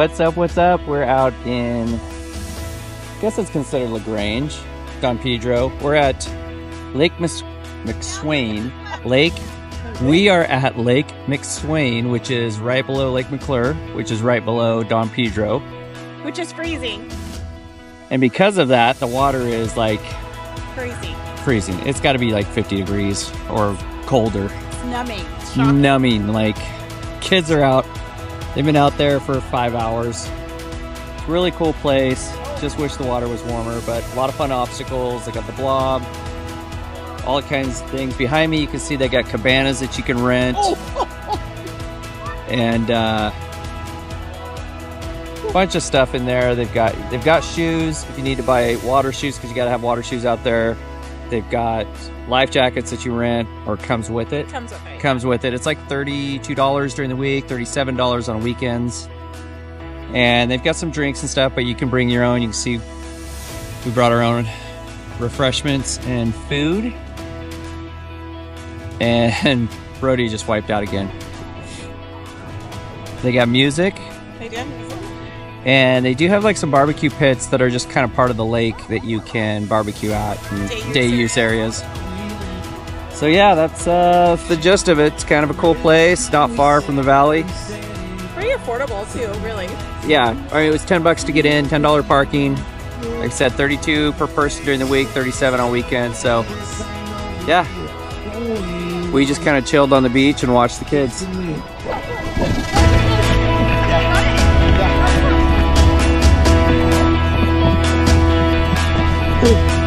what's up? What's up? We're out in, I guess it's considered LaGrange, Don Pedro. We're at Lake Mis- McSwain. Lake. We are at Lake McSwain, which is right below Lake McClure, which is right below Don Pedro. Which is freezing. And because of that, the water is like Freezing. freezing. It's got to be like 50 degrees or colder. It's numbing. It's numbing. Like kids are out. They've been out there for five hours. It's a really cool place. Just wish the water was warmer, but a lot of fun obstacles. They got the blob, all kinds of things. Behind me, you can see they got cabanas that you can rent, and uh, a bunch of stuff in there. They've got they've got shoes if you need to buy water shoes because you got to have water shoes out there. They've got life jackets that you rent or comes with it Comes with it. comes with it. It's like $32 during the week, $37 on weekends. And they've got some drinks and stuff, but you can bring your own. You can see we brought our own refreshments and food. And Brody just wiped out again. They got music. And they do have like some barbecue pits that are just kind of part of the lake that you can barbecue at and Day use day use areas. So yeah, that's uh, the gist of it. It's kind of a cool place, not far from the valley. Pretty affordable too, really. Yeah, I mean, it was ten bucks to get in, ten dollar parking. Like I said, thirty-two per person during the week, thirty-seven on weekends. So yeah, we just kind of chilled on the beach and watched the kids. Cool.